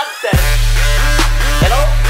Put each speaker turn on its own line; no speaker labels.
nonsense. Hello?